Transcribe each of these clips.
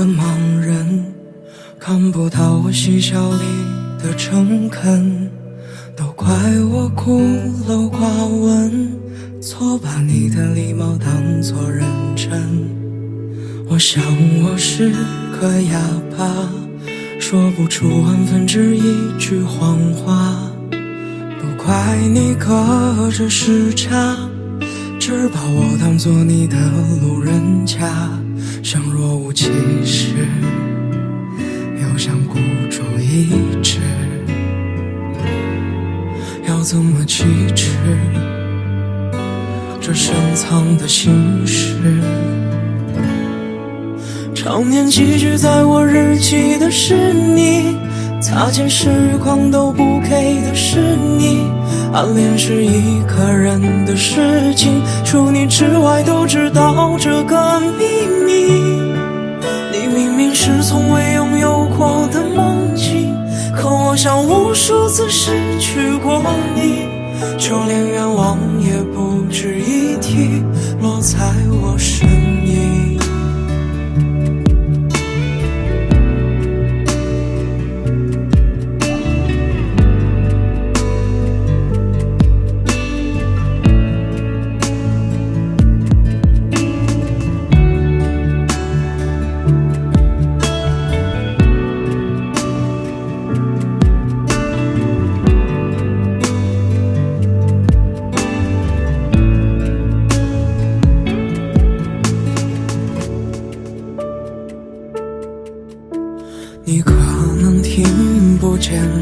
个盲人，看不到我嬉笑里的诚恳，都怪我孤陋寡闻，错把你的礼貌当作认真。我想我是个哑巴，说不出万分之一句谎话，不怪你隔着时差。只把我当做你的路人甲，像若无其事，又像孤注一掷。要怎么启齿这深藏的心事？常年寄居在我日记的是你，擦肩时光都不给的。暗恋是一个人的事情，除你之外都知道这个秘密。你明明是从未拥有过的梦境，可我像无数次失去过你，就连愿望也不值一提，落在我身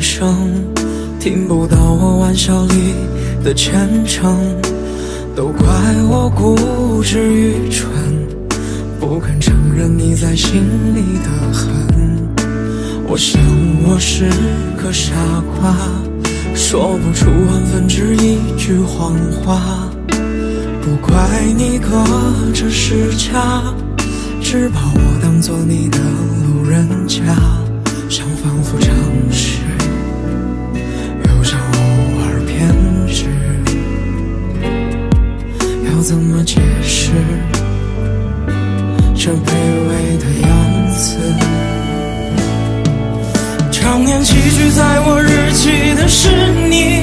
声，听不到我玩笑里的虔诚，都怪我固执愚蠢，不肯承认你在心里的恨。我想我是个傻瓜，说不出万分之一句谎话，不怪你隔着时差。只把我当做你的路人甲，像仿佛怎么解释这卑微的样子？常年寄居在我日记的是你，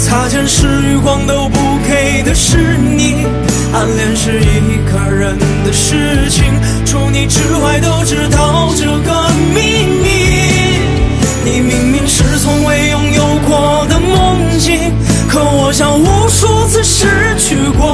擦肩时余光都不给的是你。暗恋是一个人的事情，除你之外都知道这个秘密。你明明是从未拥有过的梦境，可我像无数次失去过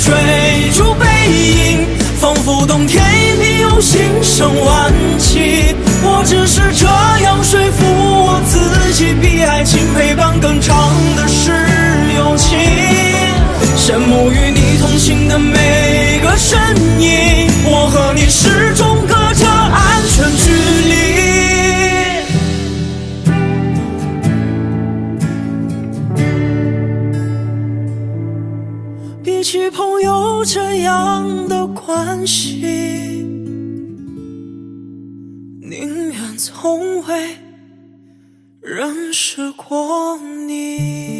追逐背影？仿佛冬天一批又心生晚起，我只是这样说服我自己，比爱情陪伴更长的是友情。羡慕与你同行的美起朋友这样的关系，宁愿从未认识过你。